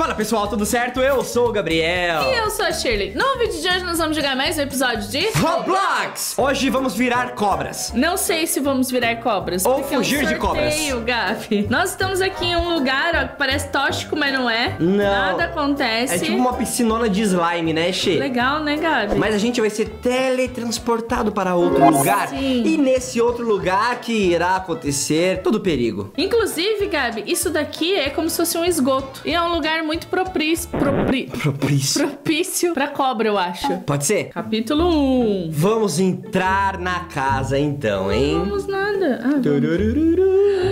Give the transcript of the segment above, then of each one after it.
Fala pessoal, tudo certo? Eu sou o Gabriel. E eu sou a Shirley. No vídeo de hoje nós vamos jogar mais um episódio de Roblox! Hoje vamos virar cobras. Não sei se vamos virar cobras. Ou porque é um fugir de cobras. Gabi. Nós estamos aqui em um lugar, ó, que parece tóxico, mas não é. Não. Nada acontece. É tipo uma piscinona de slime, né, Xê? Legal, né, Gabi? Mas a gente vai ser teletransportado para outro lugar. Sim. E nesse outro lugar que irá acontecer todo perigo. Inclusive, Gabi, isso daqui é como se fosse um esgoto. E é um lugar muito propício, propri- Propício. propício pra cobra, eu acho. Pode ser? Capítulo 1. Vamos entrar na casa então, hein? Não vamos nada. Ah, vamos.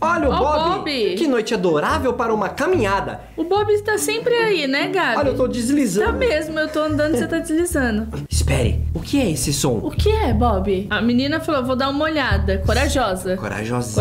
Olha o Ó o Bob. Bob. Que noite adorável para uma caminhada. o Bob está sempre aí, né, Gabi? Olha, eu tô Tá deslizando. mesmo, eu tô andando e você tá deslizando. Espere, o que é esse som? O que é, Bob? A menina falou, vou dar uma olhada. Corajosa. Corajosa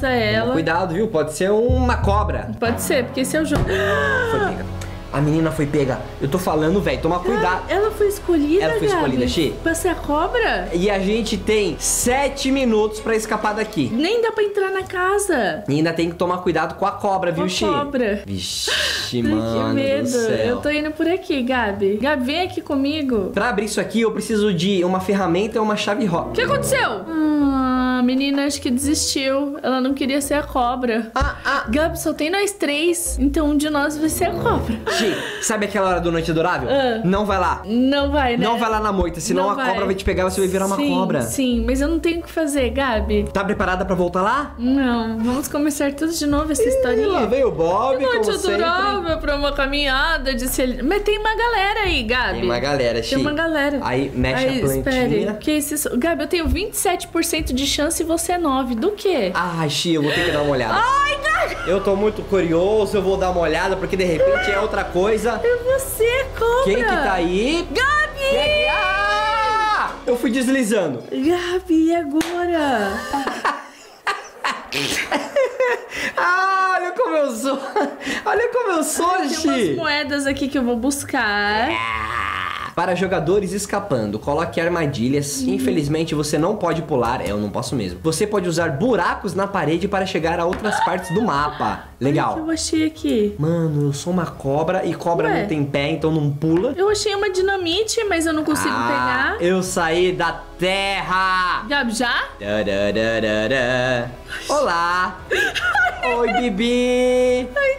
Toma ela. Cuidado, viu? Pode ser uma cobra. Pode ser, porque esse é o jogo. Foi pega. A menina foi pega. Eu tô falando, velho, toma cuidado. Ela foi escolhida, Ela foi Gabi? escolhida, Xi. Pra ser a cobra? E a gente tem sete minutos pra escapar daqui. Nem dá pra entrar na casa. E ainda tem que tomar cuidado com a cobra, Com viu, a Xi? cobra. Vixe, Ai, mano que medo. do céu. Eu tô indo por aqui, Gabi. Gabi, vem aqui comigo. Pra abrir isso aqui, eu preciso de uma ferramenta e uma chave O rock. que aconteceu? Ah, a menina acho que desistiu. Ela não queria ser a cobra. Ah, ah. Gabi, só tem nós três. Então um de nós vai ser a cobra. Xi, sabe aquela hora do Noite Adorável? Ah. Não vai lá. Não vai, né? Não vai lá na moita, senão Não a vai. cobra vai te pegar e você vai virar uma sim, cobra. Sim, mas eu não tenho o que fazer, Gabi. Tá preparada pra voltar lá? Não, vamos começar tudo de novo essa Ih, lá historinha. veio o Bob, Noite como sempre. adorável pra uma caminhada, disse ele. Mas tem uma galera aí, Gabi. Tem uma galera, Xi. Tem uma galera. Aí mexe Aí, a plantinha. espere. Que esse... Gabi, eu tenho 27% de chance e você 9. Do quê? Ai, Xi, eu vou ter que dar uma olhada. Ai! Eu tô muito curioso, eu vou dar uma olhada, porque de repente é outra coisa. É você, cobra. Quem que tá aí? Gabi! Quem que- Ah! Eu fui deslizando. Gabi, e agora? Ah, olha como eu sou. Olha como eu sou, Tem umas Xi. moedas aqui que eu vou buscar. Para jogadores escapando, coloque armadilhas. Uhum. Infelizmente você não pode pular, é, eu não posso mesmo. Você pode usar buracos na parede para chegar a outras partes do mapa. Olha o que Legal. eu achei aqui. Mano, eu sou uma cobra e cobra Ué? não tem pé, então não pula. Eu achei uma dinamite, mas eu não consigo Ah, pegar. Eu saí da terra. Já? Tarararara. Olá. Oi, Bibi. Ai,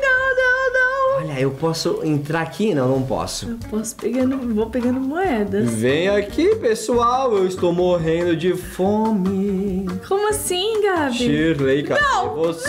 não. Olha, eu posso entrar aqui? Não, não posso. Eu posso pegando, vou pegando moedas. Vem aqui, pessoal. Eu estou morrendo de fome. Como assim, Gabi? Shirley, cadê Não, você?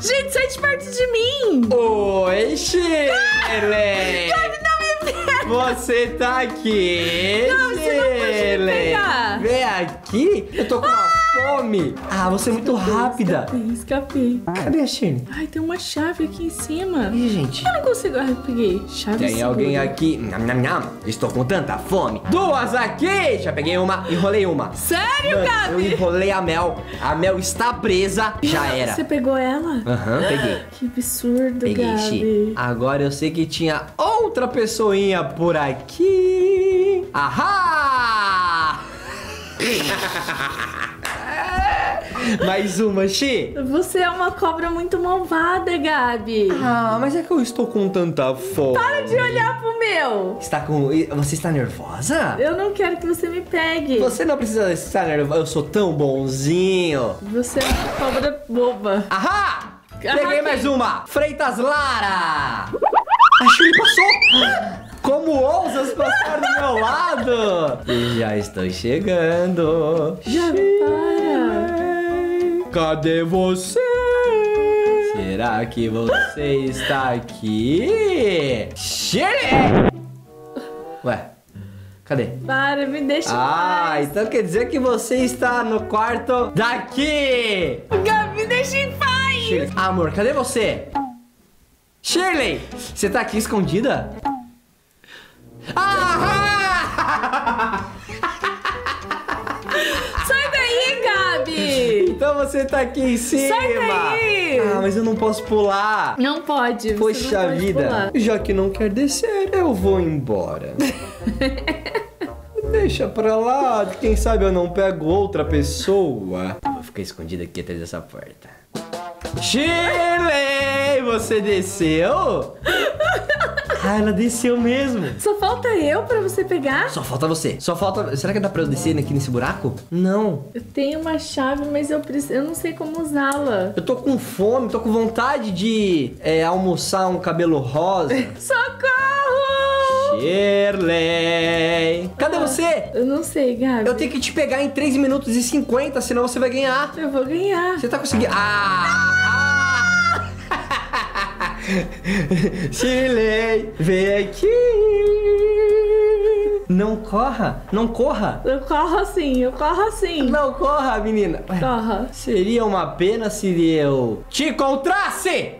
Gente, sai de perto de mim! Oi, Shirley. Não me pega! Você tá aqui, Não, você não pode me Shirley. pegar. Vem aqui. Eu tô com uma fome. Ah, você é muito rápida. Escapei, escapei. Cadê a Shirley? Ai, tem uma chave aqui em cima. Ih, gente. Eu não consigo. Ai, peguei. Chave Tem segura. alguém aqui? Nham, nham, nham. Estou com tanta fome. Duas aqui! Já peguei uma, enrolei uma. Sério, Mano, eu Gabi? enrolei a Mel. A Mel está presa. Já era. Você pegou ela? Aham, peguei. Que absurdo, Peguei, Xi. Gabi. Agora eu sei que tinha outra pessoinha por aqui. Ahá! Mais uma, Xi. Você é uma cobra muito malvada, Gabi. Ah, mas é que eu estou com tanta fome. Para de olhar pro meu. Está com... Você está nervosa? Eu não quero que você me pegue. Você não precisa estar nervosa. Eu sou tão bonzinho. Você é uma cobra boba. Ahá! Peguei mais uma. Freitas Lara. A Shirley passou. Como ousas passar do meu lado? E já estou chegando. Já Shirley, Cadê você? Será que você está aqui? Shirley! Ué, cadê? Para, me deixa em Ah, paz. então quer dizer que você está no quarto daqui! Gabi, me deixa em paz. Shirley. Amor, cadê você? Shirley! Você tá aqui escondida? Ah! Então você tá aqui em cima! Sai daí! Ah, mas eu não posso pular! Não pode. você não Poxa pode vida! pular. Já que não quer descer, eu vou embora. Deixa pra lá, quem sabe eu não pego outra pessoa. Vou ficar escondida aqui atrás dessa porta. Shirley, você desceu? Ah, ela desceu mesmo. Só falta eu pra você pegar? Só falta você. Só falta. Será que dá pra eu descer aqui nesse buraco? Não. Eu tenho uma chave, mas eu, preciso, eu não sei como usá-la. Eu tô com fome, tô com vontade de é, almoçar um cabelo rosa. Socorro! Shirley! Cadê você? Eu não sei, Gabi. Eu tenho que te pegar em 3 minutos e 50, senão você vai ganhar. Eu vou ganhar. Você tá conseguindo. Ah! Shirley, vem aqui! Não corra, não corra! Eu corro assim, eu corro assim. Não corra, menina! Corra. Seria uma pena se eu te encontrasse!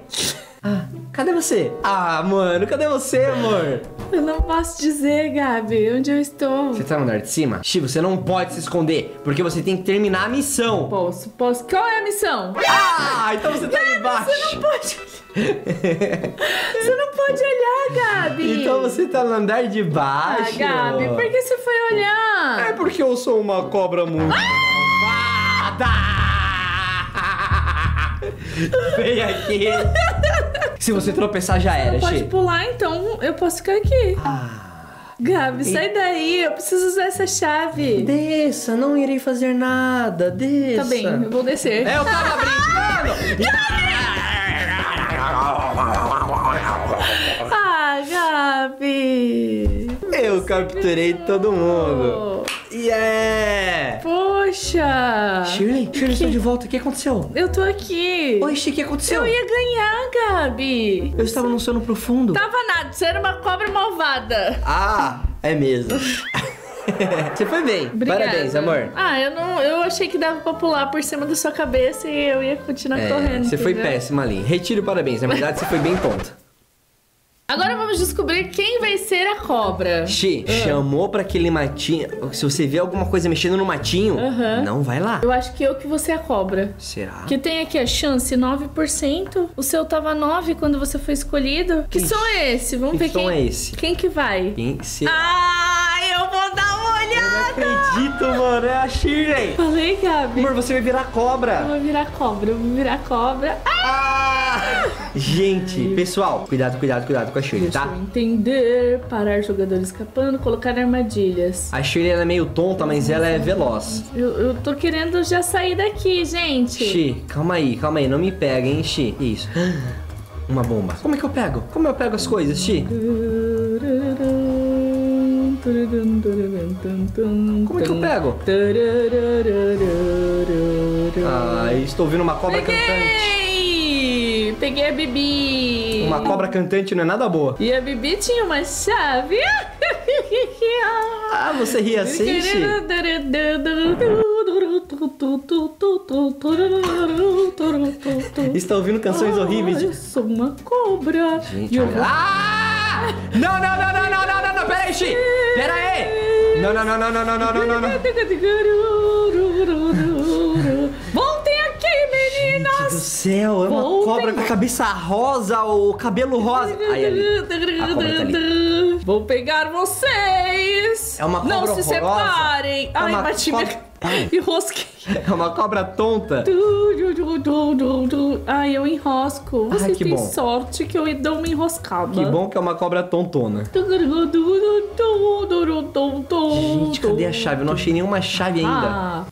Ah, cadê você? Ah, mano, cadê você, amor? Eu não posso dizer, Gabi, onde eu estou. Você tá no andar de cima? Chi, você não pode se esconder, porque você tem que terminar a missão. Posso, posso. Qual é a missão? Ah, então você tá aí embaixo. Você não pode. você não pode olhar, Gabi. Então você tá no andar de baixo. Ah, Gabi, por que você foi olhar? É porque eu sou uma cobra muito. Ah! Vem aqui. Se você tropeçar, já era, pode pular, então eu posso ficar aqui. Ah. Gabi, sai daí, eu preciso usar essa chave. Desça, não irei fazer nada. Desça. Tá bem, eu vou descer. Eu tava brincando. Ah, Gabi. Eu capturei todo mundo. Yeah! Poxa. Shirley, Shirley, estou de volta. O que aconteceu? Eu tô aqui. Oi, o que aconteceu? Eu ia ganhar, Gabi. Eu estava num sono profundo. Tava nada, você era uma cobra malvada. Ah, é mesmo. Você foi bem. Obrigada. Parabéns, amor. Ah, eu não. Eu achei que dava pra pular por cima da sua cabeça e eu ia continuar É, correndo. você foi entendeu? péssima ali. Retiro parabéns. Na verdade, você foi bem tonta. Agora vamos descobrir quem vai ser a cobra. Xi, chamou pra aquele matinho. Se você vê alguma coisa mexendo no matinho, não vai lá. Eu acho que eu que vou ser a cobra. Será? Que tem aqui a chance 9%. O seu tava 9 quando você foi escolhido. Que Ixi. som é esse? Vamos Que ver som quem. é esse? Quem que vai? Quem será? Ah, eu vou dar uma Eu não olhada. acredito, mano. É a Shirley. Falei, Gabi. Amor, você vai virar Eu cobra. vou virar cobra, eu vou virar cobra. Ah, Ah! Gente, pessoal, cuidado, cuidado, cuidado com a Shirley, deixa tá? eu entender. Parar jogadores escapando, colocar armadilhas. A Shirley é meio tonta, mas ela é veloz. Eu, eu tô querendo já sair daqui, gente. Xi, calma aí, calma aí, não me pega, hein, Xi. Isso. Uma bomba. Como é que eu pego? Como eu pego as coisas, Xi? Como é que eu pego? Ah, estou ouvindo uma cobra cantante. Peguei! A Bibi. Uma cobra cantante não é nada boa. E a Bibi tinha uma chave. Ah, você ri assim? Está ouvindo canções horríveis Eu sou uma cobra. Gente, E eu olha- vou- Ah! Não, não, não, não, não, não, não, não, pera aí, Xi! Pera aí! Não, não, não, não, não, não, não, não, não, do céu, é uma Voltem. cobra com a cabeça rosa, o cabelo rosa. Aí, ali. A cobra tá ali. Vou pegar vocês! É uma Não cobra se horrorosa. separem! É Ai, uma bati cobra- minha... Ai. E rosquei. É uma cobra tonta. Ai, eu enrosco. Você Ai, que tem bom. sorte que eu dou uma enroscada. Que bom que é uma cobra tontona. Gente, cadê a chave? Eu não achei nenhuma chave ainda. Ah.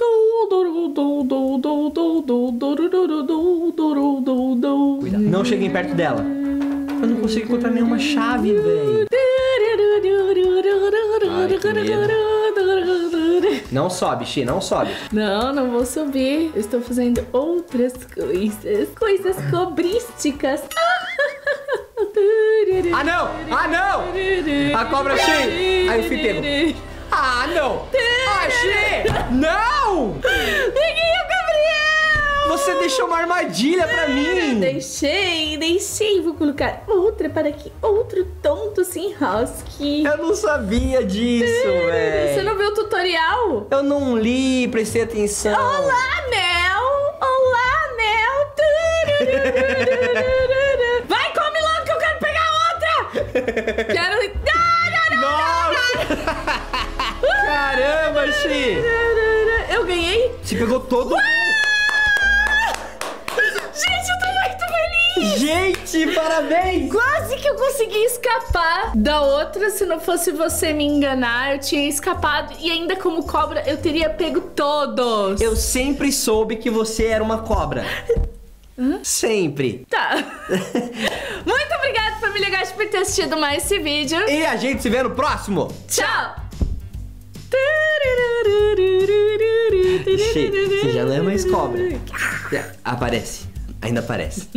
Cuidado. Não cheguem perto dela. Eu não consigo encontrar nenhuma chave, velho. Não sobe, Xi, não sobe. Não, não vou subir. Eu estou fazendo outras coisas. Coisas cobrísticas. Ah, não! Ah, não! A cobra Xi! Aí eu fui pego. Ah, não! Xi! Não! Peguei o Gabriel! Você deixou uma armadilha pra mim! Deixei, deixei. Vou colocar outra para que outro tonto se enrosque. Eu não sabia disso, Você velho. não viu o tutorial? Eu não li, prestei atenção. Olá, Mel! Olá, Mel! Vai, come logo que eu quero pegar outra! Quero... Ah, Nossa! Caramba, Eu ganhei? Você pegou todo mundo. Gente, eu tô Gente, parabéns! Quase que eu consegui escapar da outra. Se não fosse você me enganar, eu tinha escapado. E ainda como cobra, eu teria pego todos. Eu sempre soube que você era uma cobra. Sempre. Tá. Muito obrigada, família Gato, por ter assistido mais esse vídeo. E a gente se vê no próximo. Tchau! Você já não é mais cobra. Aparece. Ainda aparece.